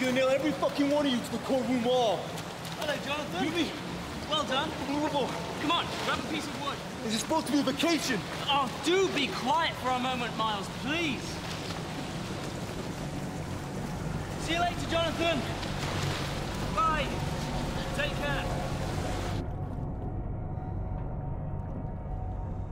gonna nail every fucking one of you to the courtroom wall. Hello, Jonathan. Really? Well done. Unbelievable. Come on, grab a piece of wood. This is supposed to be a vacation. Oh, do be quiet for a moment, Miles, please. See you later, Jonathan. Bye.